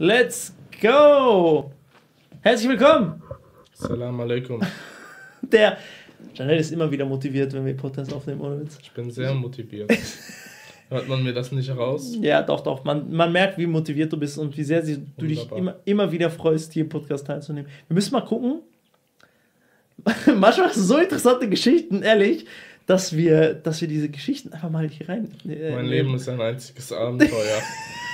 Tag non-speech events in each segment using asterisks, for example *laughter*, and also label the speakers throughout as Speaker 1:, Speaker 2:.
Speaker 1: Let's go! Herzlich willkommen!
Speaker 2: Salam alaikum. *laughs*
Speaker 1: Der Janelle ist immer wieder motiviert, wenn wir Podcast aufnehmen, ohne Witz.
Speaker 2: Ich bin sehr motiviert. Hört man mir das nicht raus?
Speaker 1: Ja, doch, doch. Man, man merkt, wie motiviert du bist und wie sehr du dich
Speaker 2: Wunderbar.
Speaker 1: immer, immer wieder freust, hier im Podcast teilzunehmen. Wir müssen mal gucken. *laughs* Manchmal hast du so interessante Geschichten, ehrlich, dass wir, dass wir diese Geschichten einfach mal hier rein. äh,
Speaker 2: Mein. Leben ist ein einziges Abenteuer. *laughs*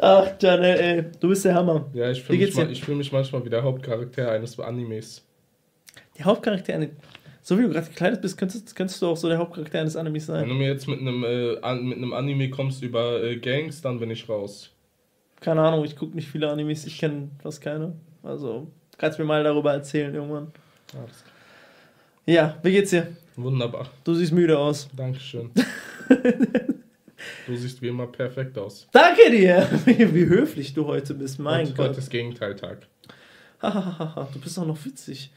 Speaker 1: Ach, Janelle, ey, du bist der Hammer.
Speaker 2: Ja, ich fühle mich, mal-
Speaker 1: dir?
Speaker 2: ich fühl mich manchmal wie der Hauptcharakter eines Animes.
Speaker 1: Der Hauptcharakter, eine, so wie du gerade gekleidet bist, könntest, könntest du auch so der Hauptcharakter eines Animes
Speaker 2: Wenn
Speaker 1: sein.
Speaker 2: du mir jetzt mit einem, äh, an, mit einem Anime kommst über äh, Gangs, dann bin ich raus.
Speaker 1: Keine Ahnung, ich gucke nicht viele Animes, ich kenne fast keine. Also, kannst mir mal darüber erzählen irgendwann.
Speaker 2: Alles klar.
Speaker 1: Ja, wie geht's dir?
Speaker 2: Wunderbar.
Speaker 1: Du siehst müde aus.
Speaker 2: Dankeschön. *laughs* du siehst wie immer perfekt aus.
Speaker 1: Danke dir! *laughs* Wie, höflich du heute bist, mein
Speaker 2: Und
Speaker 1: Gott.
Speaker 2: heute ist Gegenteiltag.
Speaker 1: Du bist auch noch witzig.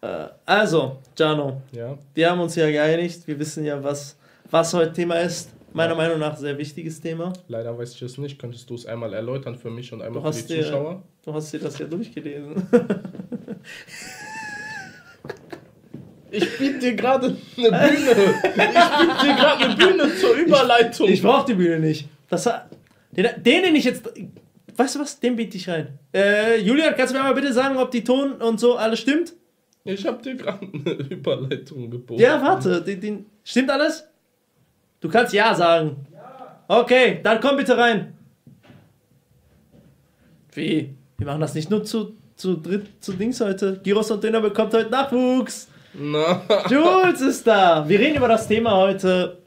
Speaker 1: Äh, also, Jano,
Speaker 2: Ja?
Speaker 1: wir haben uns ja geeinigt. Wir wissen ja, was, was heute Thema ist. Meiner Meinung nach sehr wichtiges Thema.
Speaker 2: Leider weiß ich es nicht. Könntest du es einmal erläutern für mich und einmal
Speaker 1: Du
Speaker 2: für die
Speaker 1: dir-
Speaker 2: Zuschauer?
Speaker 1: Du hast dir das ja durchgelesen. *laughs*
Speaker 2: Ich biete dir gerade eine Bühne. Ich biete dir gerade eine Bühne zur Überleitung.
Speaker 1: Ich brauch die Bühne nicht. Das, hat- den, den, den ich jetzt. Weißt du was? Den biete ich rein. Äh, Julian, kannst du mir mal bitte sagen, ob die Ton und so alles stimmt?
Speaker 2: Ich habe dir gerade eine Überleitung geboten.
Speaker 1: Ja, warte. Den, den, stimmt alles? Du kannst Ja sagen. Okay, dann komm bitte rein. Wie? Wir machen das nicht nur zu, zu dritt, zu Dings heute. Giros und Döner bekommt heute Nachwuchs.
Speaker 2: Na,
Speaker 1: Jules ist da. Wir reden über das Thema heute.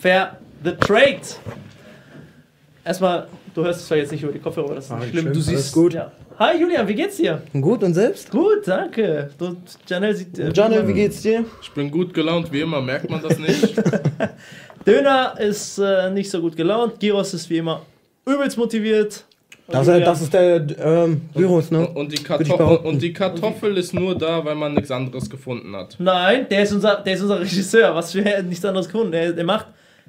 Speaker 1: Fair the Trade. Erstmal, du hörst es zwar jetzt nicht über die Kopfhörer, aber das ist
Speaker 3: Ah,
Speaker 1: nicht schlimm.
Speaker 3: schlimm.
Speaker 1: Du siehst
Speaker 3: gut.
Speaker 1: Ja. Hi Julian, wie geht's dir?
Speaker 3: Gut und selbst?
Speaker 1: Gut, danke. Du, Janelle sieht. äh,
Speaker 3: Janel, wie geht's dir?
Speaker 2: ich bin gut gelaunt, wie immer, merkt man das nicht? *laughs*
Speaker 1: Döner ist äh, nicht so gut gelaunt. Giros ist wie immer übelst motiviert.
Speaker 3: Das,
Speaker 1: Julian-
Speaker 3: ist- das ist der ähm, Virus, ne?
Speaker 2: Und die, und die Kartoffel ist nur da, weil man nichts anderes gefunden hat.
Speaker 1: Nein, der ist unser, der ist unser Regisseur. Was für nichts anderes gefunden. Der, der macht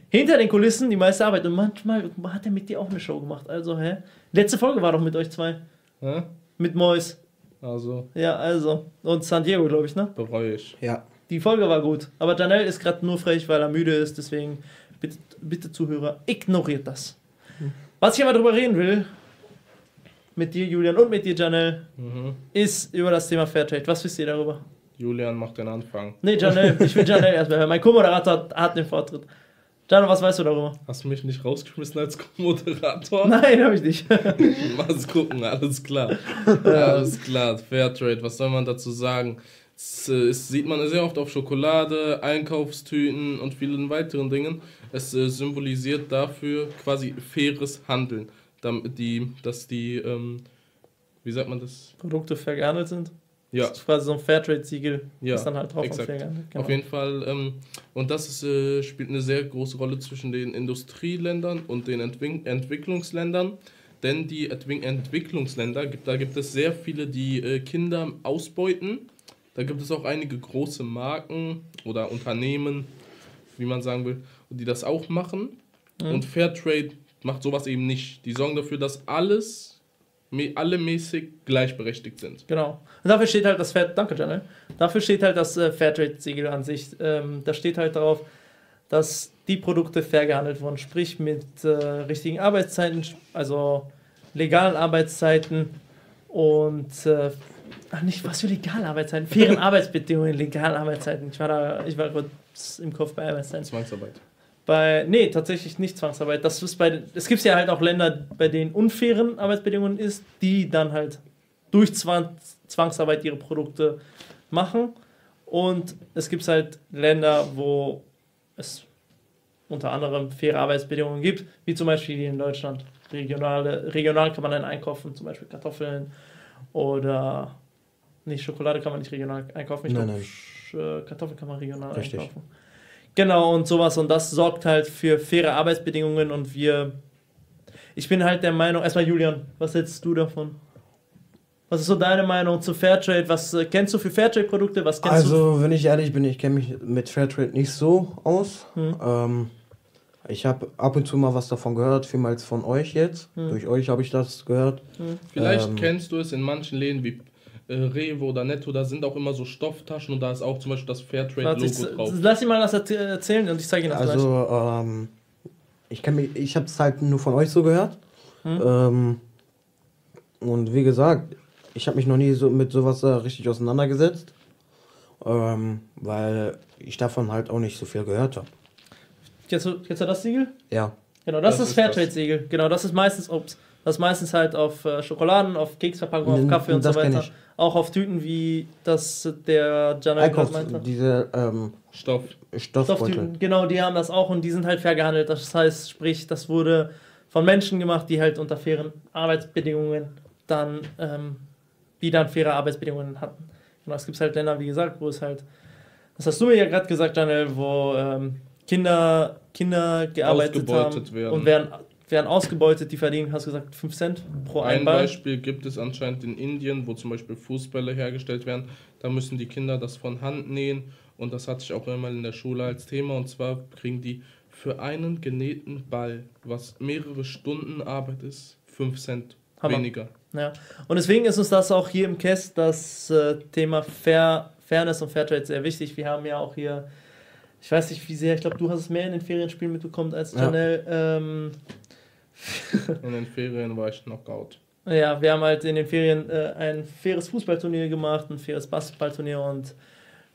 Speaker 1: hinter den Kulissen die meiste Arbeit. Und manchmal hat er mit dir auch eine Show gemacht. Also, hä? Letzte Folge war doch mit euch zwei.
Speaker 2: Hä?
Speaker 1: Mit Mois.
Speaker 2: Also
Speaker 1: Ja, also. Und San Diego, glaube ich, ne?
Speaker 2: bereue ich.
Speaker 3: Ja.
Speaker 1: Die Folge war gut. Aber Janelle ist gerade nur frech, weil er müde ist. Deswegen, bitte, bitte Zuhörer, ignoriert das. Was ich aber drüber reden will, mit dir, Julian, und mit dir, Janelle,
Speaker 2: Mhm.
Speaker 1: ist über das Thema Fairtrade. Was wisst ihr darüber?
Speaker 2: Julian macht den Anfang.
Speaker 1: Nee, Janelle, ich will Janelle erstmal hören. Mein Co-Moderator hat, den Vortritt. Janelle, was weißt du darüber?
Speaker 2: Hast du mich nicht rausgeschmissen als Moderator?
Speaker 1: Nein, habe ich nicht. *laughs*
Speaker 2: Mal gucken, alles klar. Alles klar, Fairtrade, was soll man dazu sagen? Es, äh, es sieht man sehr oft auf Schokolade, Einkaufstüten und vielen weiteren Dingen. Es äh, symbolisiert dafür quasi faires Handeln. Die, dass die, ähm, wie sagt man das?
Speaker 1: Produkte fair gehandelt sind.
Speaker 2: Ja,
Speaker 1: Das ist quasi so ein Fairtrade-Siegel.
Speaker 2: ja.
Speaker 1: ist dann halt drauf
Speaker 2: exakt.
Speaker 1: Genau.
Speaker 2: Auf jeden Fall, ähm, und das ist, äh, spielt eine sehr große Rolle zwischen den Industrieländern und den Entwin Entwicklungsländern. Denn die Entwi Entwicklungsländer, gibt, da gibt es sehr viele, die äh, Kinder ausbeuten. Da gibt es auch einige große Marken oder Unternehmen, wie man sagen will, die das auch machen.
Speaker 1: Mhm.
Speaker 2: Und Fairtrade macht sowas eben nicht. Die sorgen dafür, dass alles, alle mäßig gleichberechtigt sind.
Speaker 1: Genau. Und dafür steht halt das Fair, danke Janelle, dafür steht halt das äh, Fairtrade-Siegel an sich. Ähm, da steht halt darauf, dass die Produkte fair gehandelt wurden, sprich mit äh, richtigen Arbeitszeiten, also legalen Arbeitszeiten und äh, ach nicht, was für legale Arbeitszeiten? Fairen *laughs* Arbeitsbedingungen, legalen Arbeitszeiten. Ich war da, ich war kurz im Kopf bei Arbeitszeiten.
Speaker 2: Zwangsarbeit.
Speaker 1: Bei, nee, tatsächlich nicht Zwangsarbeit. Das ist bei, es gibt ja halt auch Länder, bei denen unfairen Arbeitsbedingungen ist, die dann halt durch Zwang, Zwangsarbeit ihre Produkte machen. Und es gibt halt Länder, wo es unter anderem faire Arbeitsbedingungen gibt, wie zum Beispiel in Deutschland. Regionale, regional kann man dann einkaufen, zum Beispiel Kartoffeln oder nicht Schokolade kann man nicht regional einkaufen. Ich
Speaker 3: Nein,
Speaker 1: glaub,
Speaker 3: nein.
Speaker 1: Äh, Kartoffeln kann man regional
Speaker 3: Richtig.
Speaker 1: einkaufen. Genau, und sowas. Und das sorgt halt für faire Arbeitsbedingungen und wir. Ich bin halt der Meinung, erstmal Julian, was hältst du davon? Was ist so deine Meinung zu Fairtrade? Was äh, kennst du für Fairtrade-Produkte? Was kennst
Speaker 3: Also, wenn ich ehrlich bin, ich kenne mich mit Fairtrade nicht so aus.
Speaker 1: Hm.
Speaker 3: Ähm, Ich habe ab und zu mal was davon gehört, vielmals von euch jetzt.
Speaker 1: Hm.
Speaker 3: Durch euch habe ich das gehört.
Speaker 2: Vielleicht
Speaker 3: Ähm.
Speaker 2: kennst du es in manchen Läden wie äh, Rewe oder Netto, da sind auch immer so Stofftaschen und da ist auch zum Beispiel das Fairtrade-Logo drauf.
Speaker 1: lass ihn mal das erzäh- erzählen und ich zeige Ihnen das gleich.
Speaker 3: Also, ähm, ich kann mich, ich habe es halt nur von euch so gehört.
Speaker 1: Hm.
Speaker 3: Ähm, und wie gesagt, ich habe mich noch nie so mit sowas äh, richtig auseinandergesetzt. Ähm, weil ich davon halt auch nicht so viel gehört habe.
Speaker 1: Kennst du, kennst du das Siegel?
Speaker 3: Ja.
Speaker 1: Genau, das,
Speaker 2: Das
Speaker 1: ist. Fairtrade-Siegel. Genau, das ist meistens, ups, das ist meistens halt auf äh, Schokoladen, auf Keksverpackungen, auf Kaffee und so
Speaker 3: das kenn
Speaker 1: weiter.
Speaker 3: ich.
Speaker 1: Auch auf Tüten, wie das der
Speaker 3: Einkaufs
Speaker 1: meinte.
Speaker 3: diese ähm,
Speaker 2: Stoff.
Speaker 3: Stoffbeutel.
Speaker 1: Stofftüten, genau, die haben das auch und die sind halt fair gehandelt. Das heißt, sprich, das wurde von Menschen gemacht, die halt unter fairen Arbeitsbedingungen dann, ähm, die dann faire Arbeitsbedingungen hatten. Genau, es gibt halt Länder, wie gesagt, wo es halt, das hast du mir ja gerade gesagt, Janelle, wo ähm, Kinder, Kinder gearbeitet haben
Speaker 2: werden.
Speaker 1: und werden, werden ausgebeutet, die verdienen, hast du gesagt, 5 Cent pro
Speaker 2: Ein
Speaker 1: Einball.
Speaker 2: Beispiel gibt es anscheinend in Indien, wo zum Beispiel Fußbälle hergestellt werden. Da müssen die Kinder das von Hand nähen und das hatte ich auch einmal in der Schule als Thema. Und zwar kriegen die für einen genähten Ball, was mehrere Stunden Arbeit ist, 5 Cent
Speaker 1: Hammer.
Speaker 2: weniger.
Speaker 1: Ja. Und deswegen ist uns das auch hier im Cast das äh, Thema Fair, Fairness und Fairtrade sehr wichtig. Wir haben ja auch hier, ich weiß nicht wie sehr, ich glaube, du hast es mehr in den Ferienspielen mitbekommen als
Speaker 3: Ja.
Speaker 1: Janelle. Ähm, *laughs*
Speaker 2: In den Ferien war ich Knockout.
Speaker 1: ja, wir haben halt in den Ferien äh, ein faires Fußballturnier gemacht, ein faires Basketballturnier und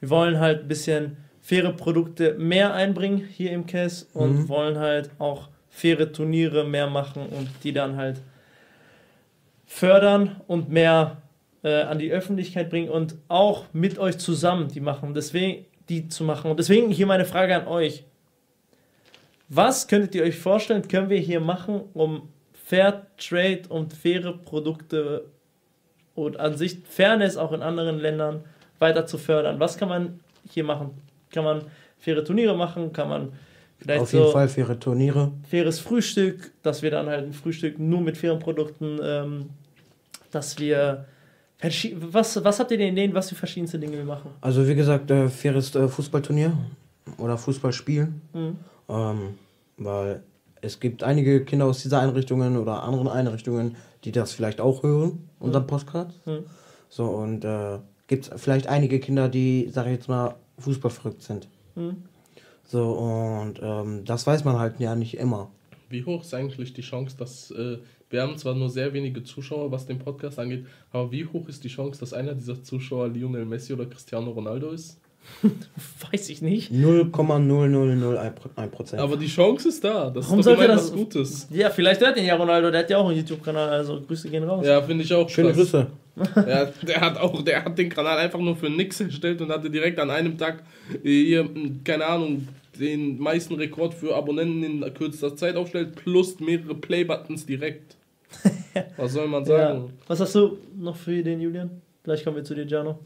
Speaker 1: wir wollen halt ein bisschen faire Produkte mehr einbringen hier im Cast und
Speaker 3: Mhm.
Speaker 1: wollen halt auch faire Turniere mehr machen und die dann halt fördern und mehr äh, an die Öffentlichkeit bringen und auch mit euch zusammen die machen, deswegen die zu machen. Und deswegen hier meine Frage an euch. Was könntet ihr euch vorstellen, können wir hier machen, um Fair Trade und faire Produkte und an sich Fairness auch in anderen Ländern weiter zu fördern? Was kann man hier machen? Kann man faire Turniere machen? Kann man vielleicht
Speaker 3: Auf jeden
Speaker 1: so
Speaker 3: Fall faire Turniere.
Speaker 1: faires Frühstück, dass wir dann halt ein Frühstück nur mit fairen Produkten, ähm, dass wir was, was habt ihr denn Ideen, was für verschiedenste Dinge wir machen?
Speaker 3: Also wie gesagt, äh, faires äh, Fußballturnier oder Fußballspiel.
Speaker 1: Mhm.
Speaker 3: Ähm, weil es gibt einige Kinder aus dieser Einrichtungen oder anderen Einrichtungen, die das vielleicht auch hören, unseren Podcast.
Speaker 1: Mhm.
Speaker 3: So, und äh, gibt es vielleicht einige Kinder, die, sag ich jetzt mal, fußballverrückt sind.
Speaker 1: Mhm.
Speaker 3: So, und ähm, das weiß man halt ja nicht immer.
Speaker 2: Wie hoch ist eigentlich die Chance, dass äh, wir haben zwar nur sehr wenige Zuschauer, was den Podcast angeht, aber wie hoch ist die Chance, dass einer dieser Zuschauer Lionel Messi oder Cristiano Ronaldo ist? *laughs*
Speaker 1: Weiß ich nicht.
Speaker 3: 0,0001 Prozent.
Speaker 2: Aber die Chance ist da. Das
Speaker 1: Warum
Speaker 2: ist doch
Speaker 1: sollte das-
Speaker 2: was Gutes.
Speaker 1: Ja, vielleicht hört ihn ja Ronaldo, der hat ja auch einen YouTube-Kanal, also Grüße gehen raus.
Speaker 2: Ja, finde ich auch
Speaker 3: Schöne
Speaker 2: krass.
Speaker 3: Grüße. *laughs*
Speaker 2: Ja, der hat auch, der hat den Kanal einfach nur für nix erstellt und hatte direkt an einem Tag äh, hier, mh, keine Ahnung, den meisten Rekord für Abonnenten in kürzester Zeit aufstellt, plus mehrere Play-Buttons direkt. *laughs* Was soll man
Speaker 1: Ja.
Speaker 2: sagen?
Speaker 1: Was hast du noch für Ideen, Julian? Vielleicht kommen wir zu dir, Giano.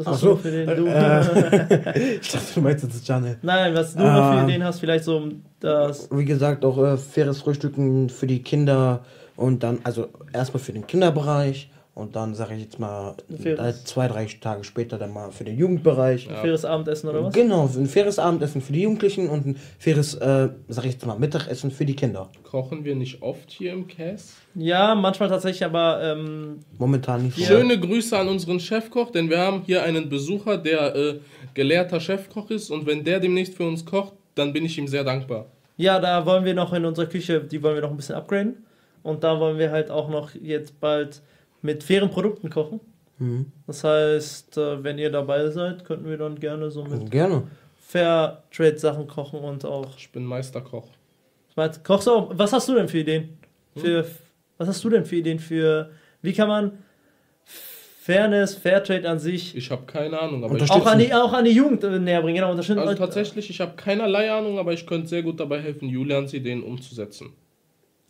Speaker 3: Ach
Speaker 1: hast
Speaker 3: so,
Speaker 1: du für Ideen? Du?
Speaker 3: äh, *laughs* Ich dachte, du meinst jetzt das Channel.
Speaker 1: Nein, was du noch für
Speaker 3: Ähm.
Speaker 1: Ideen hast, vielleicht so das.
Speaker 3: Wie gesagt, auch äh, faires Frühstücken für die Kinder und dann, also erstmal für den Kinderbereich und dann sage ich jetzt mal
Speaker 1: Faires.
Speaker 3: zwei, drei Tage später dann mal für den Jugendbereich.
Speaker 2: Ja.
Speaker 1: Faires Abendessen oder was?
Speaker 3: Genau, ein faires Abendessen für die Jugendlichen und ein faires, äh, sag ich jetzt mal, Mittagessen für die Kinder.
Speaker 2: Kochen wir nicht oft hier im Cast?
Speaker 1: Ja, manchmal tatsächlich, aber ähm,
Speaker 3: Momentan nicht.
Speaker 2: Schöne Grüße an unseren Chefkoch, denn wir haben hier einen Besucher, der äh, gelehrter Chefkoch ist und wenn der demnächst für uns kocht, dann bin ich ihm sehr dankbar.
Speaker 1: ja, da wollen wir noch in unserer Küche, die wollen wir noch ein bisschen upgraden. Und da wollen wir halt auch noch jetzt bald mit fairen Produkten kochen.
Speaker 3: Mhm.
Speaker 1: Das heißt, äh, wenn ihr dabei seid, könnten wir dann gerne so mit
Speaker 3: Gerne.
Speaker 1: Fair Trade Sachen kochen und auch.
Speaker 2: Ich bin Meisterkoch.
Speaker 1: Was kochst du auch? Was hast du denn für Ideen? Für, Was hast du denn für Ideen für. Wie kann man Fairness, Fairtrade an sich
Speaker 2: Ich habe keine Ahnung, aber
Speaker 1: auch an, die, auch an die Jugend äh, näher bringen? Genau,
Speaker 2: also tatsächlich, ich habe keinerlei Ahnung, aber ich könnte sehr gut dabei helfen, Julians Ideen umzusetzen.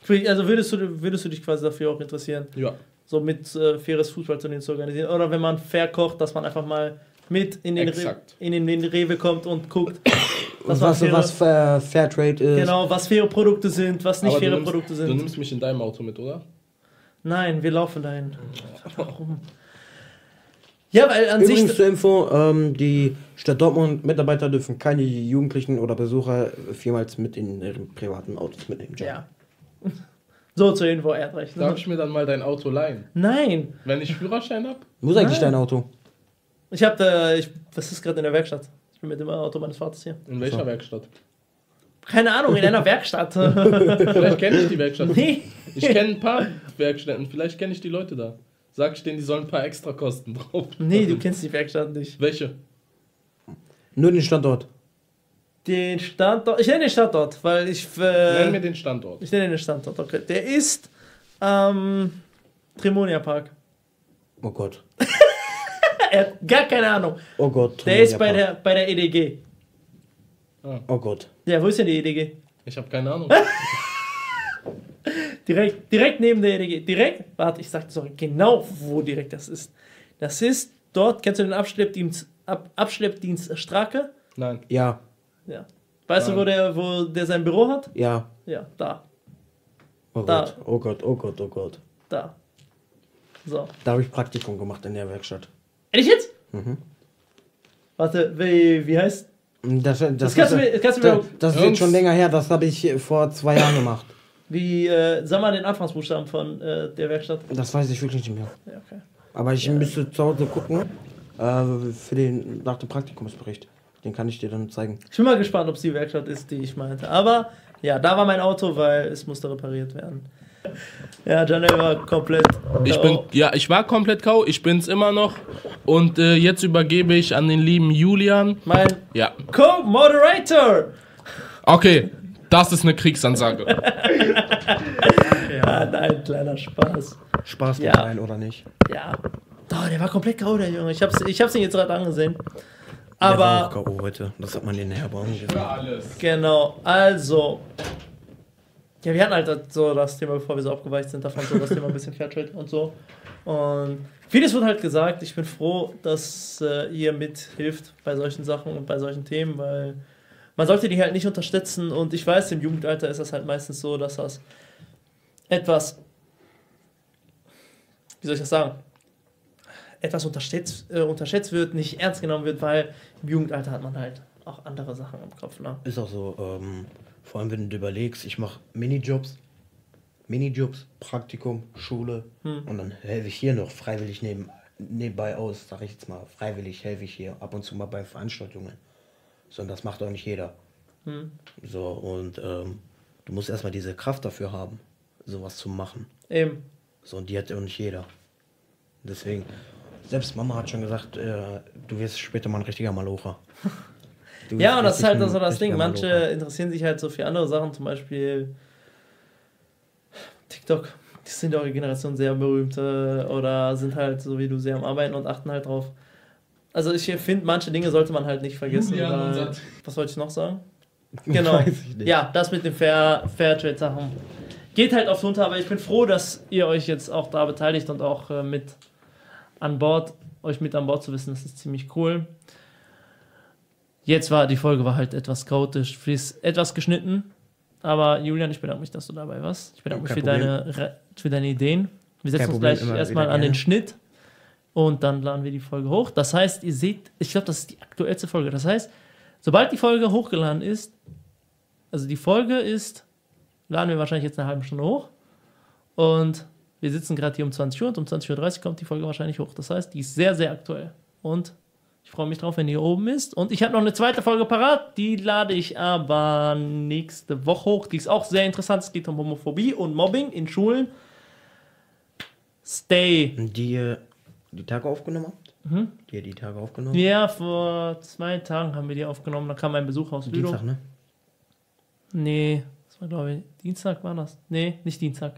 Speaker 1: Also würdest du, würdest du dich quasi dafür auch interessieren,
Speaker 2: Ja,
Speaker 1: so mit äh, faires Fußballturnier zu organisieren? Oder wenn man fair kocht, dass man einfach mal mit in den, Re in den, den Rewe kommt und guckt, was,
Speaker 3: Was,
Speaker 1: faire,
Speaker 3: was äh, Fairtrade ist.
Speaker 1: genau, was faire Produkte sind, was nicht
Speaker 2: aber du
Speaker 1: faire
Speaker 2: nimmst,
Speaker 1: Produkte
Speaker 2: du
Speaker 1: sind.
Speaker 2: nimmst mich in deinem Auto mit, oder?
Speaker 1: Nein, wir laufen dahin. Warum? Ja, weil an
Speaker 3: Übrigens
Speaker 1: sich.
Speaker 3: zur Info, ähm, die Stadt Dortmund, Mitarbeiter dürfen keine Jugendlichen oder Besucher viermals mit in ihren privaten Autos mitnehmen.
Speaker 1: Ja. So zur Info, er hat recht.
Speaker 2: Darf ich mir dann mal dein Auto leihen?
Speaker 1: Nein.
Speaker 2: Wenn ich Führerschein hab?
Speaker 3: Wo ist eigentlich
Speaker 1: Nein.
Speaker 3: dein Auto?
Speaker 1: Ich hab da, ich, das ist gerade in der Werkstatt. Ich bin mit dem Auto meines Vaters hier.
Speaker 2: In welcher
Speaker 3: So.
Speaker 2: Werkstatt?
Speaker 1: Keine Ahnung, in einer *laughs* Werkstatt.
Speaker 2: Vielleicht kenne ich die Werkstatt.
Speaker 1: nee.
Speaker 2: Ich kenne ein paar Werkstätten, vielleicht kenne ich die Leute da. Sag ich denen, die sollen ein paar extra Kosten drauf.
Speaker 1: Nee, du kennst die Werkstatt nicht.
Speaker 2: Welche?
Speaker 3: Nur den Standort.
Speaker 1: Den Standort, ich nenne den Standort, weil ich,
Speaker 2: Nenn mir
Speaker 1: äh,
Speaker 2: den Standort.
Speaker 1: ich nenne den Standort, okay. Der ist am Trimonia Park.
Speaker 3: Oh Gott. *laughs*
Speaker 1: Er hat gar keine Ahnung.
Speaker 3: Oh Gott.
Speaker 1: Der ist bei der, bei der EDG.
Speaker 3: Oh Gott.
Speaker 1: Ja, wo ist denn die EDG?
Speaker 2: Ich habe keine Ahnung. *laughs*
Speaker 1: Direkt, direkt neben der EDG. Direkt, warte, ich sag dir sorry, genau wo direkt das ist. Das ist dort, kennst du den Abschleppdienst, Ab, Abschleppdienst Strake?
Speaker 2: Nein.
Speaker 3: Ja,
Speaker 1: Ja. Weißt du, wo der, wo der sein Büro hat?
Speaker 3: ja.
Speaker 1: Ja, da,
Speaker 3: Oh
Speaker 1: Da.
Speaker 3: Gott. Oh Gott, oh Gott, oh Gott.
Speaker 1: da. So.
Speaker 3: Da habe ich Praktikum gemacht in der Werkstatt.
Speaker 1: Ehrlich jetzt?
Speaker 3: Mhm.
Speaker 1: Warte, wie, wie heißt?
Speaker 3: Das, das,
Speaker 1: Das kannst du mir, kannst du
Speaker 3: das,
Speaker 1: mir
Speaker 3: das ist jetzt schon länger her, das habe ich vor zwei Jahren gemacht.
Speaker 1: wie, äh, sag mal den Anfangsbuchstaben von äh, der Werkstatt.
Speaker 3: Das weiß ich wirklich nicht mehr.
Speaker 1: Ja, okay.
Speaker 3: Aber ich müsste zu Hause gucken äh, für den nach dem Praktikumsbericht. Den kann ich dir dann zeigen.
Speaker 1: Ich bin mal gespannt, ob es die Werkstatt ist, die ich meinte. Aber ja, da war mein Auto, weil es musste repariert werden. Ja, Janel war komplett.
Speaker 2: Ich bin, ja, ich war komplett kau, ich bin's immer noch. Und äh, jetzt übergebe ich an den lieben Julian.
Speaker 1: mein
Speaker 2: Ja.
Speaker 1: Co-Moderator.
Speaker 2: Okay, das ist eine Kriegsansage. *laughs*
Speaker 1: Ja, nein, kleiner Spaß.
Speaker 3: Spaß
Speaker 1: Ja.
Speaker 3: mit rein oder nicht?
Speaker 1: Ja. Doch, der war komplett grau, der Junge. Ich hab's, ich hab's ihn jetzt gerade angesehen. Aber
Speaker 3: auch K.O. heute. Das hat man in gesehen.
Speaker 2: alles.
Speaker 1: Genau, also. Ja, wir hatten halt so das Thema, bevor wir so abgeweicht sind, davon so das Thema ein bisschen Fairtrade und so. Und vieles wird halt gesagt. Ich bin froh, dass äh, ihr mithilft bei solchen Sachen und bei solchen Themen, weil man sollte die halt nicht unterstützen. Und ich weiß, im Jugendalter ist das halt meistens so, dass das etwas, wie soll ich das sagen, etwas unterschätzt, äh, unterschätzt wird, nicht ernst genommen wird, weil im Jugendalter hat man halt auch andere Sachen im Kopf. Ne?
Speaker 3: Ist auch so, ähm, vor allem wenn du überlegst, ich mache Minijobs, Minijobs, Praktikum, Schule
Speaker 1: Hm.
Speaker 3: und dann helfe ich hier noch freiwillig neben, nebenbei aus, sag ich jetzt mal, freiwillig helfe ich hier ab und zu mal bei Veranstaltungen. So, und das macht auch nicht jeder.
Speaker 1: Hm.
Speaker 3: So, und ähm, du musst erstmal diese Kraft dafür haben, sowas zu machen.
Speaker 1: Eben.
Speaker 3: So, und die hat auch nicht jeder. Deswegen, selbst Mama hat schon gesagt, äh, du wirst später mal ein richtiger Malocher. *laughs* Du
Speaker 1: Ja, und das ist halt so das Ding. Manche
Speaker 3: Malocher.
Speaker 1: interessieren sich halt so für andere Sachen, zum Beispiel TikTok. Die sind eure Generation sehr berühmt äh, oder sind halt so wie du sehr am Arbeiten und achten halt drauf. Also ich finde, manche Dinge sollte man halt nicht vergessen.
Speaker 2: Unser-
Speaker 1: was wollte ich noch sagen? *laughs* Genau.
Speaker 3: Weiß ich nicht.
Speaker 1: Ja, das mit den Fair, Fairtrade-Sachen geht halt oft runter, aber ich bin froh, dass ihr euch jetzt auch da beteiligt und auch äh, mit an Bord, euch mit an Bord zu wissen, das ist ziemlich cool. Jetzt war die Folge war halt etwas chaotisch, fließ etwas geschnitten, aber Julian, ich bedanke mich, dass du dabei warst. Ich bedanke mich für deine, für deine Ideen. Wir setzen
Speaker 3: Kein
Speaker 1: uns
Speaker 3: Problem,
Speaker 1: gleich erstmal an den. Schnitt und dann laden wir die Folge hoch. Das heißt, ihr seht, ich glaube, das ist die aktuellste Folge. Das heißt, sobald die Folge hochgeladen ist, also die Folge ist, laden wir wahrscheinlich jetzt eine halbe Stunde hoch. Und wir sitzen gerade hier um 20 Uhr und um 20.30 Uhr kommt die Folge wahrscheinlich hoch. Das heißt, die ist sehr, sehr aktuell. Und ich freue mich drauf, wenn die hier oben ist. Und ich habe noch eine zweite Folge parat. Die lade ich aber nächste Woche hoch. Die ist auch sehr interessant. Es geht um Homophobie und Mobbing in Schulen. Stay.
Speaker 3: Die äh, die Tage aufgenommen habt?
Speaker 1: Mhm.
Speaker 3: Die ihr die Tage aufgenommen?
Speaker 1: Ja, vor zwei Tagen haben wir die aufgenommen. Da kam ein Besuch aus Lüdow.
Speaker 3: Dienstag, ne?
Speaker 1: Nee, das war glaube ich Dienstag war das. Nee, nicht Dienstag.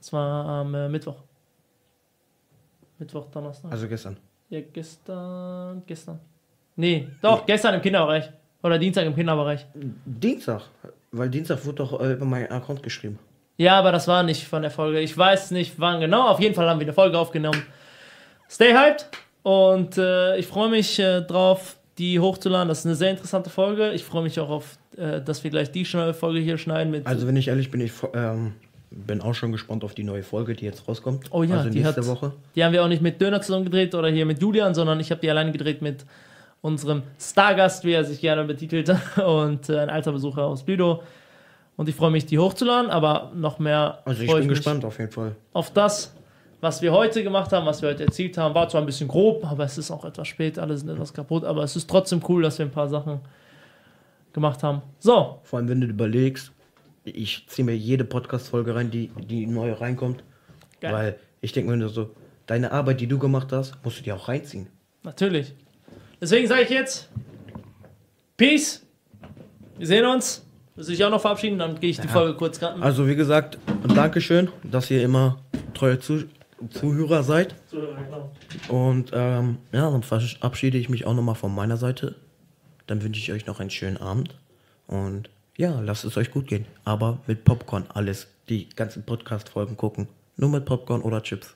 Speaker 1: Das war am äh, Mittwoch. Mittwoch, Donnerstag.
Speaker 3: Also gestern.
Speaker 1: ja, gestern, gestern. Nee, doch, gestern im Kinderbereich. Oder Dienstag im Kinderbereich.
Speaker 3: Dienstag. Weil Dienstag wurde doch äh, über meinen Account geschrieben.
Speaker 1: Ja, aber das war nicht von der Folge. Ich weiß nicht, wann genau. Auf jeden Fall haben wir eine Folge aufgenommen. Stay hyped. Und äh, ich freue mich äh, drauf, die hochzuladen. Das ist eine sehr interessante Folge. Ich freue mich auch auf, äh, dass wir gleich die schnelle Folge hier schneiden mit.
Speaker 3: Also wenn ich ehrlich bin, ich ähm, bin auch schon gespannt auf die neue Folge, die jetzt rauskommt.
Speaker 1: Oh ja,
Speaker 3: also
Speaker 1: die
Speaker 3: nächste
Speaker 1: hat-
Speaker 3: Woche.
Speaker 1: Die haben wir auch nicht mit Döner zusammen gedreht oder hier mit Julian, sondern ich habe die alleine gedreht mit unserem Stargast, wie er sich gerne betitelt, *laughs* und äh, ein alter Besucher aus Blido. Und ich freue mich, die hochzuladen, aber noch mehr
Speaker 3: Also ich bin
Speaker 1: mich
Speaker 3: gespannt auf jeden Fall.
Speaker 1: auf das, was wir heute gemacht haben, was wir heute erzielt haben. War zwar ein bisschen grob, aber es ist auch etwas spät, alle sind etwas kaputt, aber es ist trotzdem cool, dass wir ein paar Sachen gemacht haben. So,
Speaker 3: Vor allem, wenn du überlegst, ich ziehe mir jede Podcast-Folge rein, die, die neu reinkommt.
Speaker 1: Geil.
Speaker 3: Weil ich denke mir nur so, deine Arbeit, die du gemacht hast, musst du dir auch reinziehen.
Speaker 1: natürlich. Deswegen sage ich jetzt Peace. Wir sehen uns. Willst du dich auch noch verabschieden? Dann gehe ich die Folge kurz cutten.
Speaker 3: Also wie gesagt, Dankeschön, dass ihr immer treue Zuh Zuhörer seid.
Speaker 1: genau.
Speaker 3: Und ähm, ja, dann verabschiede ich mich auch nochmal von meiner Seite. Dann wünsche ich euch noch einen schönen Abend. Und ja, lasst es euch gut gehen. Aber mit Popcorn alles. Die ganzen Podcast-Folgen gucken. Nur mit Popcorn oder Chips.